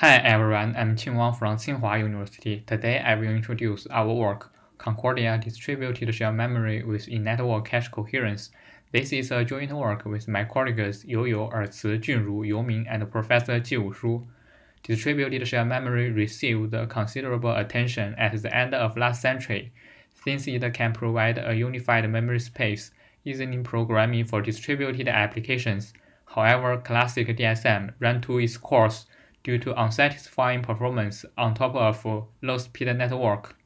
Hi everyone, I'm Qing Wang from Tsinghua University. Today I will introduce our work, Concordia Distributed Share Memory with In-Network Cache Coherence. This is a joint work with my colleagues Yu, Erci, Junru, Youmin, and Professor Jiwu Shu. Distributed share memory received considerable attention at the end of last century, since it can provide a unified memory space, easing programming for distributed applications. However, classic DSM ran to its course due to unsatisfying performance on top of low-speed network.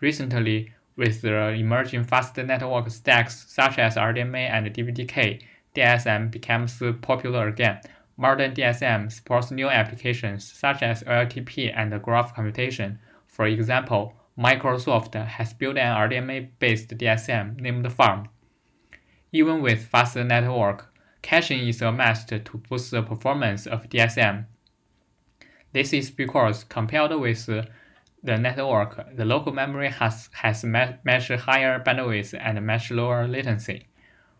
Recently, with the emerging fast network stacks such as RDMA and DPDK, DSM becomes popular again. Modern DSM supports new applications such as OLTP and graph computation. For example, Microsoft has built an RDMA-based DSM named FaRM. Even with faster network, caching is a must to boost the performance of DSM. This is because compared with the network, the local memory has, has much higher bandwidth and much lower latency.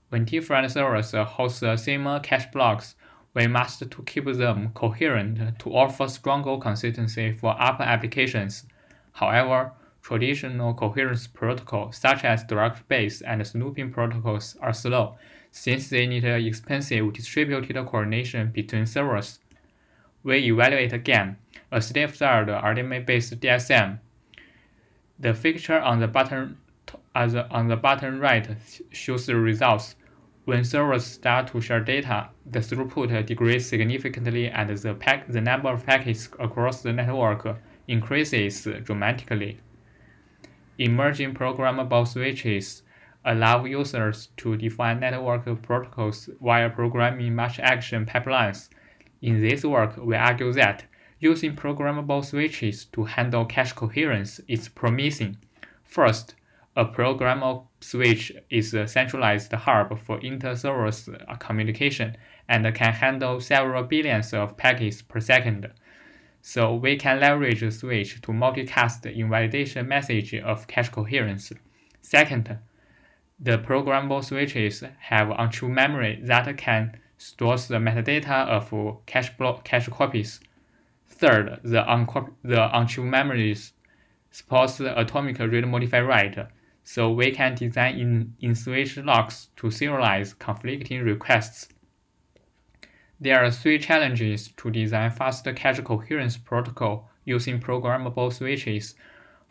When different servers host the same cache blocks, we must to keep them coherent to offer stronger consistency for upper applications. However, traditional coherence protocols such as direct base and snooping protocols are slow, since they need expensive distributed coordination between servers we evaluate again a state-of-the-art RDMA-based DSM. The figure on the bottom on the bottom right shows the results. When servers start to share data, the throughput decreases significantly and the, pack, the number of packets across the network increases dramatically. Emerging programmable switches allow users to define network protocols while programming match action pipelines in this work, we argue that using programmable switches to handle cache coherence is promising. First, a programmable switch is a centralized hub for inter-service uh, communication and can handle several billions of packets per second. So we can leverage the switch to multicast invalidation message of cache coherence. Second, the programmable switches have on-chip memory that can stores the metadata of cache, block, cache copies. Third, the on, the on-chip memories supports the atomic read modify write, so we can design in, in switch locks to serialize conflicting requests. There are three challenges to design fast cache coherence protocol using programmable switches.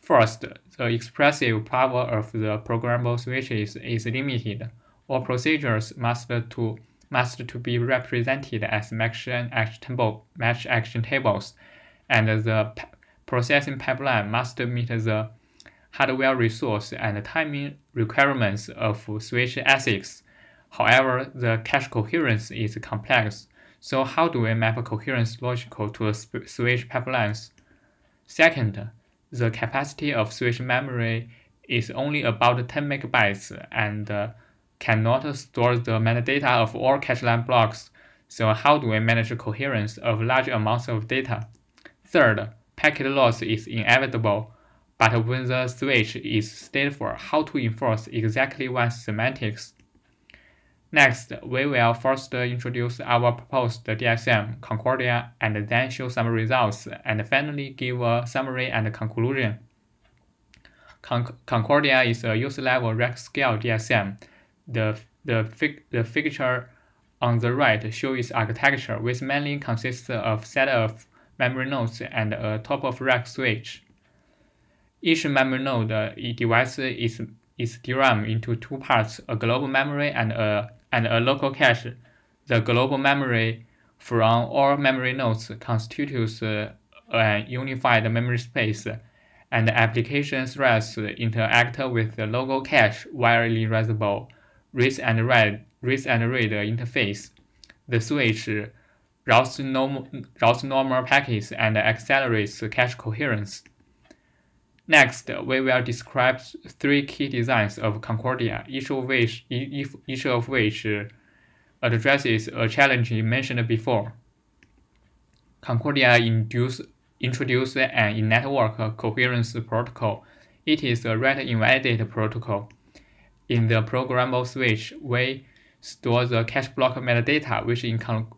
First, the expressive power of the programmable switches is limited. All procedures must to must to be represented as match action, table, match action tables, and the processing pipeline must meet the hardware resource and timing requirements of switch ASICs. However, the cache coherence is complex, so how do we map coherence logical to switch pipelines? Second, the capacity of switch memory is only about 10 megabytes and cannot store the metadata of all cache line blocks, so how do we manage coherence of large amounts of data? Third, packet loss is inevitable, but when the switch is stateful, how to enforce exactly one's semantics? Next, we will first introduce our proposed DSM, Concordia, and then show some results, and finally give a summary and conclusion. Con Concordia is a user-level rack-scale DSM the, the, fig, the figure on the right shows its architecture, which mainly consists of set of memory nodes and a top-of-rack switch. Each memory node uh, divides its, its DRAM into two parts, a global memory and a, and a local cache. The global memory from all memory nodes constitutes uh, a unified memory space, and application threads interact with the local cache via reusable read and read and read interface. The switch routes normal, routes normal packets and accelerates cache coherence. Next, we will describe three key designs of Concordia, each of which, each of which addresses a challenge mentioned before. Concordia induce, introduced an in-network coherence protocol. It is a write-invalidate protocol. In the programmable switch, we store the cache block metadata, which,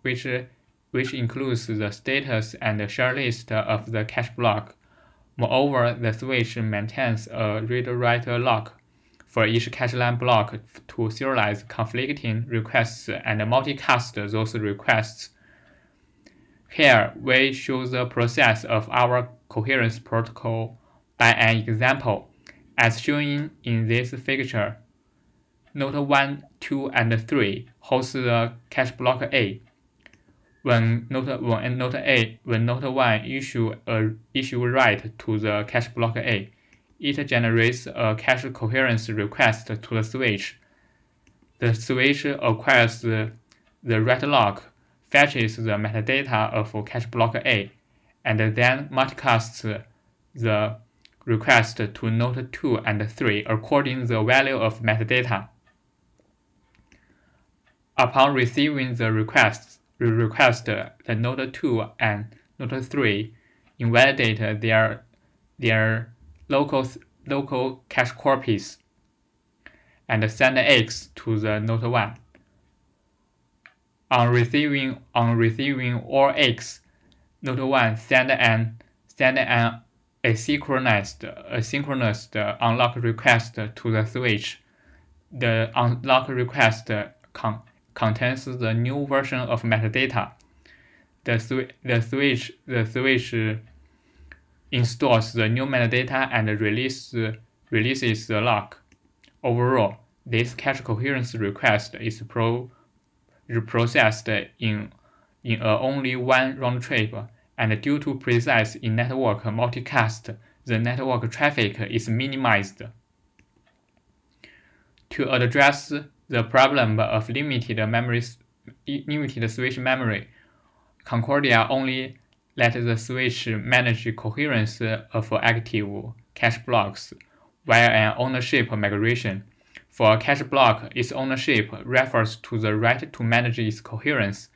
which which includes the status and share list of the cache block. Moreover, the switch maintains a read-write lock for each cache line block to serialize conflicting requests and multicast those requests. Here, we show the process of our coherence protocol by an example, as shown in this figure. Node 1, 2, and 3 holds the cache block A. When node, and node A, when node 1 issue a issue write to the cache block A, it generates a cache coherence request to the switch. The switch acquires the, the write lock, fetches the metadata of cache block A, and then multicasts the request to node 2 and 3 according the value of metadata. Upon receiving the request, the request the node 2 and node 3 invalidate their, their local, local cache copies and send X to the node 1. On receiving, on receiving all X, node 1 send an, send an asynchronous, asynchronous unlock request to the switch. The unlock request con contains the new version of metadata. The, the switch the switch installs the new metadata and release, releases the lock. Overall, this cache coherence request is pro, processed in, in a only one round trip, and due to precise in-network multicast, the network traffic is minimized. To address the problem of limited memory, limited switch memory, Concordia only let the switch manage coherence of active cache blocks via an ownership migration. For a cache block, its ownership refers to the right to manage its coherence.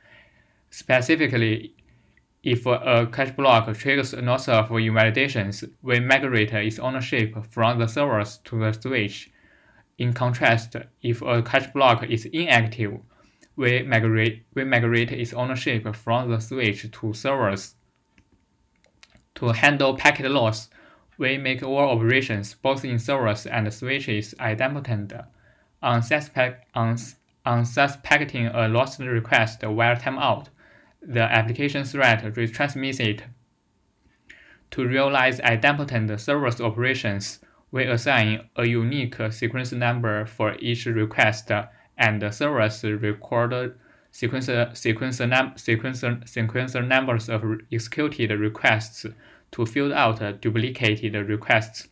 Specifically, if a cache block triggers a lots of invalidations, we migrate its ownership from the servers to the switch. In contrast, if a cache block is inactive, we migrate, we migrate its ownership from the switch to servers. To handle packet loss, we make all operations, both in servers and switches, idempotent. On, suspect, on, on suspecting a lost request while timeout, the application thread retransmits it. To realize idempotent server's operations, we assign a unique sequence number for each request and the server's recorded sequence, sequence, num, sequence, sequence numbers of executed requests to fill out duplicated requests.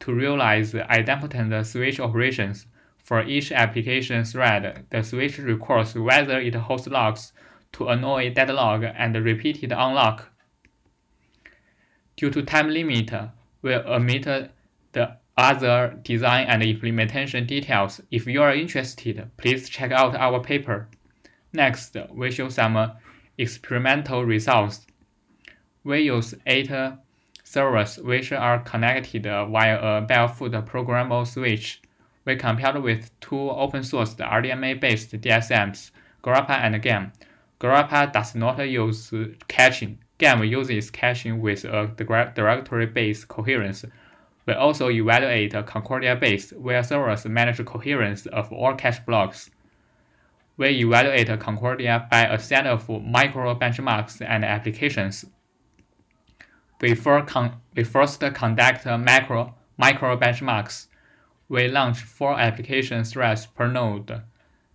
To realize idempotent switch operations, for each application thread, the switch records whether it hosts locks to annoy deadlock and repeated unlock. Due to time limit, we omit the other design and implementation details. If you are interested, please check out our paper. Next, we show some experimental results. We use eight servers which are connected via a barefoot programmable switch. We compared with two open-source RDMA-based DSMs, Grappa and GAM. Grappa does not use caching. GAM uses caching with a directory-based coherence. We also evaluate Concordia-based, where servers manage coherence of all cache blocks. We evaluate Concordia by a set of micro benchmarks and applications. We, we first conduct macro, micro benchmarks. We launch four application threads per node.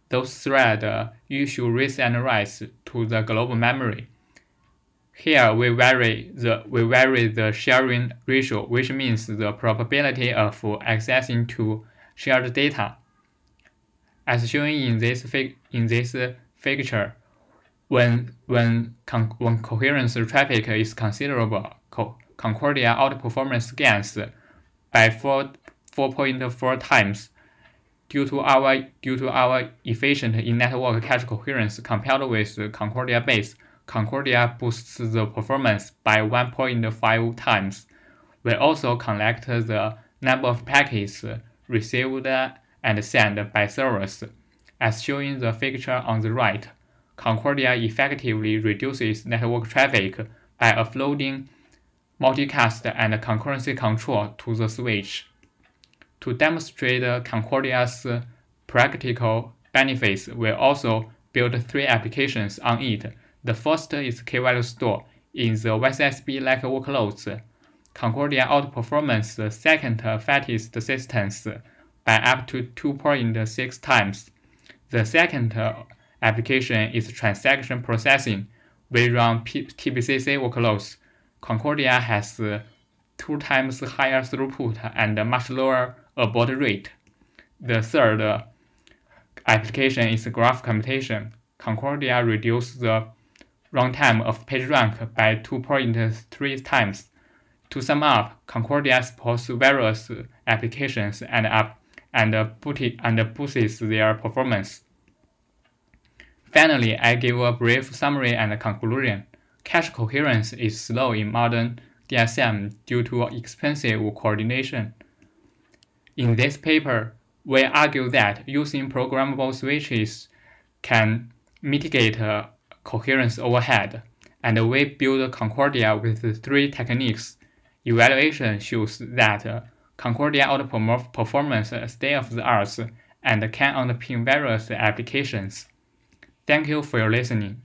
Those threads issue reads and writes to the global memory. Here we vary the we vary the sharing ratio, which means the probability of accessing to shared data. As shown in this fig in this figure, when when con when coherence traffic is considerable, co Concordia outperformance gains by 4 4.4 times due to our due to our efficient in-network cache coherence compared with Concordia base. Concordia boosts the performance by 1.5 times. We also collect the number of packets received and sent by servers, as shown in the figure on the right. Concordia effectively reduces network traffic by offloading multicast and concurrency control to the switch. To demonstrate Concordia's practical benefits, we also built three applications on it. The first is key-value store in the YCSB-like workloads. Concordia outperforms the second fastest systems by up to 2.6 times. The second application is transaction processing. We run TPC-C workloads. Concordia has two times higher throughput and much lower abort rate. The third application is graph computation. Concordia reduces the runtime of PageRank by 2.3 times. To sum up, Concordia supports various applications and, up, and, and boosts their performance. Finally, I give a brief summary and conclusion. Cache coherence is slow in modern DSM due to expensive coordination. In this paper, we argue that using programmable switches can mitigate uh, coherence overhead, and we build Concordia with three techniques. Evaluation shows that Concordia outperforms performance state-of-the-art and can underpin various applications. Thank you for your listening.